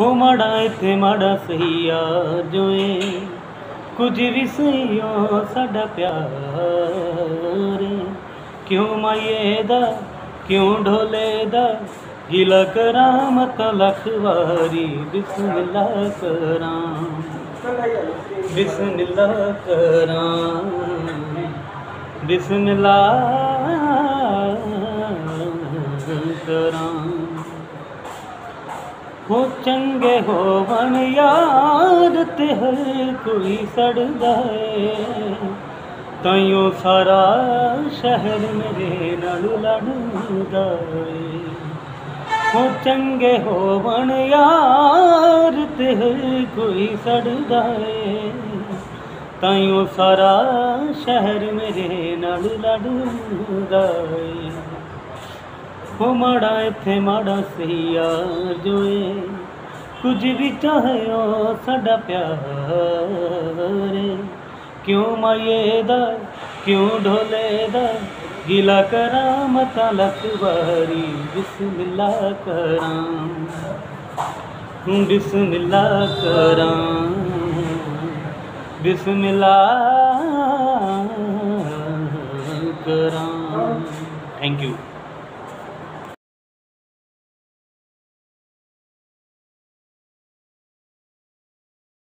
ਹੋ ਮਾੜਾ, ਇੱਥੇ ਮਾੜਾ ਸਹੀ ਯਾਰ ਜੋ ਕੁਝ ਵੀ ਸਹੀ ਸਾਡਾ ਪਿਆਰ ਕਿਉਂ ਮਾਈਏ ਦਾ, ਕਿਉਂ ਢੋਲੇ ਦਾ? ਗਿਲਾ ਕਰਾਂ ਮਤ ਲੱਖ ਵਾਰੀ, ਬਿਸਮਿਲ੍ਲਾ ਕਰਾਂ। ਬਿਸਮਿਲ੍ਲਾ ਕਰਾਂ। ਬਿਸਮਿਲ੍ਲਾ ਕਰਾਂ। ਹੋ ਚੰਗੇ ਹੋਵਣ ਯਾਦ ਤੇ ਹਰ ਕੋਈ ਸੜਦਾ ਏ। ਤਾਈਓ ਸਾਰਾ ਸ਼ਹਿਰ ਮੇਰੇ ਨਾਲ ਲੜਦਾ ਏ। ਹੋ ਚੰਗੇ ਹੋਵਣ ਯਾਰ ਤੇ ਹਰ ਕੋਈ ਸੜਦਾ ਏ। ਤਾਈਓ ਸਾਰਾ ਸ਼ਹਿਰ ਮੇਰੇ ਨਾਲ ਲੜਦਾ ਏ। ਹੋ ਮਾੜਾ ਇੱਥੇ ਮਾੜਾ ਸਹੀ ਯਾਰ ਜੋ ਏ ਕੁਝ ਵੀ ਚਾਹਿਓ ਸਾਡਾ ਪਿਆਰ ਏ। ਕਿਉਂ ਮਾਈਏ ਦਾ ਕਿਉਂ ਢੋਲੇ ਦਾ ਗਿਲਾ ਕਰਾਂ ਮਤਾ ਲੱਖ ਵਾਰੀ ਬਿਸਮਿਲ੍ਲਾ ਕਰਾਂ ਬਿਸਮਿਲ੍ਲਾ ਕਰਾਂ ਬਿਸਮਿਲ੍ਲਾ ਕਰਾਂ ਥੈਂਕ ਯੂ